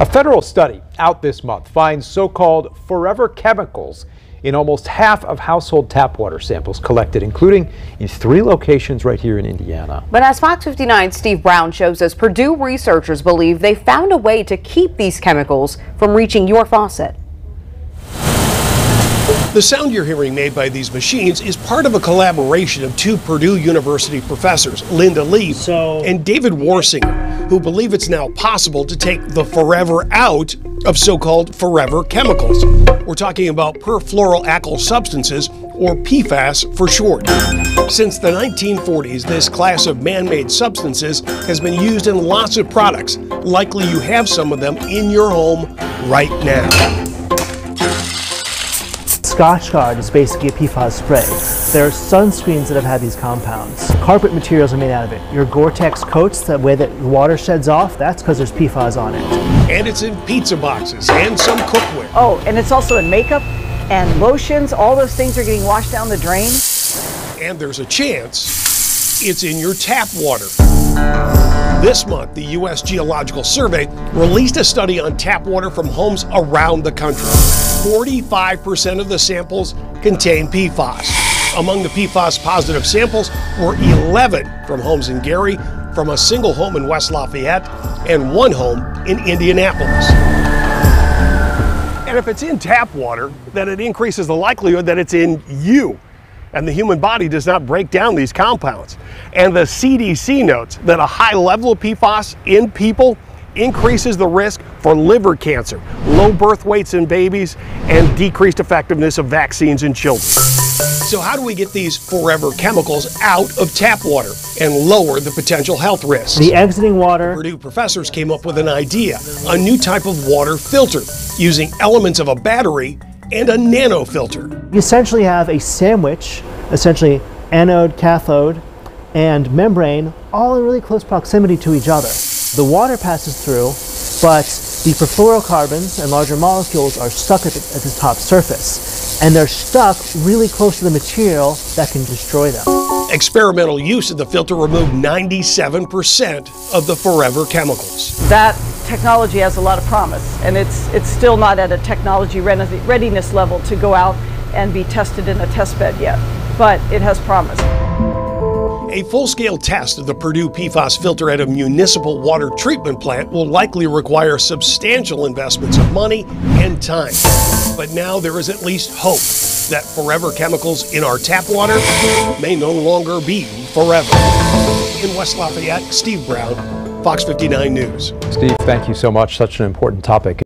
A federal study out this month finds so-called forever chemicals in almost half of household tap water samples collected, including in three locations right here in Indiana. But as Fox 59's Steve Brown shows us, Purdue researchers believe they found a way to keep these chemicals from reaching your faucet. The sound you're hearing made by these machines is part of a collaboration of two Purdue University professors, Linda Lee so, and David Warsinger, who believe it's now possible to take the forever out of so called forever chemicals. We're talking about perfluoroalkyl substances, or PFAS for short. Since the 1940s, this class of man made substances has been used in lots of products. Likely you have some of them in your home right now. Scotchgard is basically a PFAS spray. There are sunscreens that have had these compounds. Carpet materials are made out of it. Your Gore-Tex coats, the way that water sheds off, that's because there's PFAS on it. And it's in pizza boxes and some cookware. Oh, and it's also in makeup and lotions. All those things are getting washed down the drain. And there's a chance it's in your tap water. This month, the U.S. Geological Survey released a study on tap water from homes around the country. 45% of the samples contain PFAS. Among the PFAS positive samples were 11 from homes in Gary, from a single home in West Lafayette, and one home in Indianapolis. And if it's in tap water, then it increases the likelihood that it's in you. And the human body does not break down these compounds. And the CDC notes that a high level of PFAS in people increases the risk for liver cancer, low birth weights in babies, and decreased effectiveness of vaccines in children. So how do we get these forever chemicals out of tap water and lower the potential health risks? The exiting water. Purdue professors came up with an idea, a new type of water filter using elements of a battery and a nanofilter. You essentially have a sandwich, essentially anode, cathode, and membrane all in really close proximity to each other. The water passes through, but the perfluorocarbons and larger molecules are stuck at the, at the top surface. And they're stuck really close to the material that can destroy them. Experimental use of the filter removed 97% of the forever chemicals. That technology has a lot of promise, and it's, it's still not at a technology readiness level to go out and be tested in a test bed yet, but it has promise. A full-scale test of the Purdue PFAS filter at a municipal water treatment plant will likely require substantial investments of money and time. But now there is at least hope that forever chemicals in our tap water may no longer be forever. In West Lafayette, Steve Brown, Fox 59 News. Steve, thank you so much. Such an important topic.